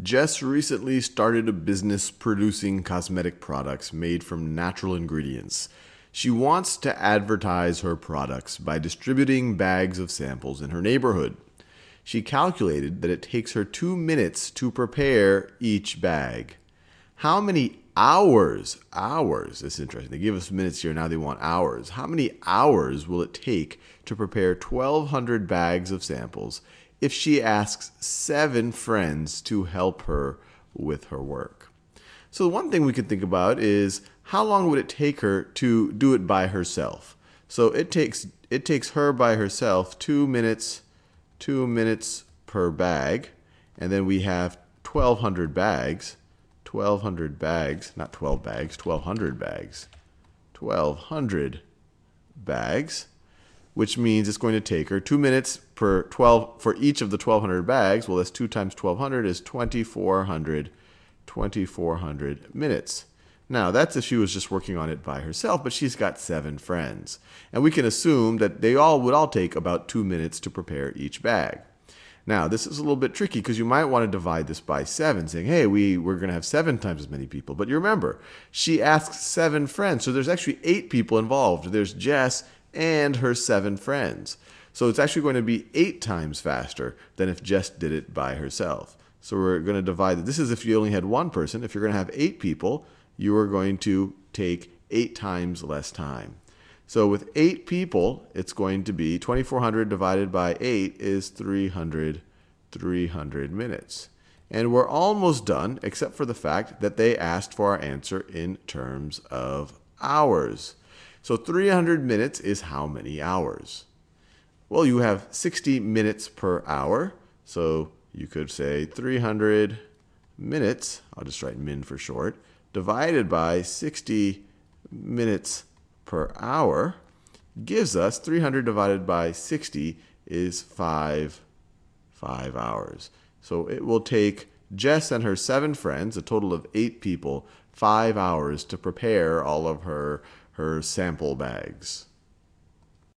Jess recently started a business producing cosmetic products made from natural ingredients. She wants to advertise her products by distributing bags of samples in her neighborhood. She calculated that it takes her two minutes to prepare each bag. How many hours, hours, it's interesting. They give us minutes here, now they want hours. How many hours will it take to prepare 1,200 bags of samples if she asks seven friends to help her with her work. So, the one thing we could think about is how long would it take her to do it by herself? So, it takes, it takes her by herself two minutes, two minutes per bag, and then we have 1,200 bags. 1,200 bags, not 12 bags, 1,200 bags. 1,200 bags which means it's going to take her two minutes per 12 for each of the 1200 bags. Well, that's 2 times 1200 is 2400, 2400 minutes. Now, that's if she was just working on it by herself, but she's got seven friends. And we can assume that they all would all take about two minutes to prepare each bag. Now, this is a little bit tricky because you might want to divide this by seven, saying, hey, we, we're going to have seven times as many people. But you remember, she asks seven friends. So there's actually eight people involved. There's Jess and her seven friends. So it's actually going to be eight times faster than if Jess did it by herself. So we're going to divide. This is if you only had one person. If you're going to have eight people, you are going to take eight times less time. So with eight people, it's going to be 2400 divided by 8 is 300, 300 minutes. And we're almost done, except for the fact that they asked for our answer in terms of hours. So 300 minutes is how many hours? Well, you have 60 minutes per hour. So you could say 300 minutes, I'll just write min for short, divided by 60 minutes per hour gives us 300 divided by 60 is 5, 5 hours. So it will take Jess and her seven friends, a total of eight people, five hours to prepare all of her her sample bags.